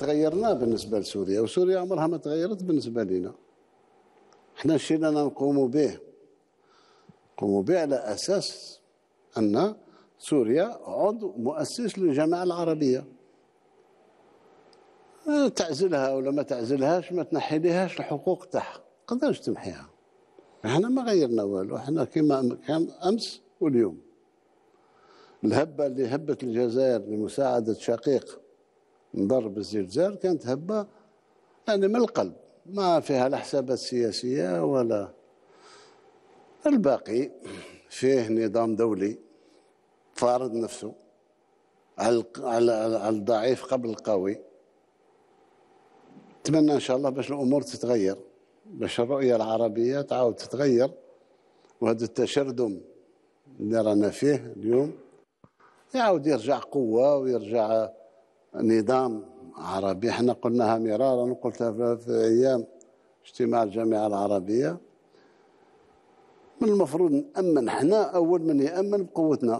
تغيرنا بالنسبة لسوريا وسوريا عمرها ما تغيرت بالنسبة لنا إحنا الشيء اللي نقوم به. نقوم به على أساس أن سوريا عضو مؤسس للجامعة العربية. تعزلها ولا ما تعزلهاش ما تنحي لهاش الحقوق تاعها. قدرش تمحيها. إحنا ما غيرنا والو. إحنا كما كان أمس واليوم. الهبة اللي هبت الجزائر لمساعدة شقيق ضرب الزلزال كانت هبة يعني من القلب ما فيها لا حسابات سياسية ولا. الباقي فيه نظام دولي فارض نفسه على الضعيف قبل القوي. نتمنى إن شاء الله باش الأمور تتغير باش الرؤية العربية تعاود تتغير. وهذا التشردم اللي رانا فيه اليوم يعاود يرجع قوة ويرجع نظام عربي. إحنا قلناها مرارا قلتها في أيام اجتماع الجامعة العربية. من المفروض نأمن إحنا أول من يأمن بقوتنا.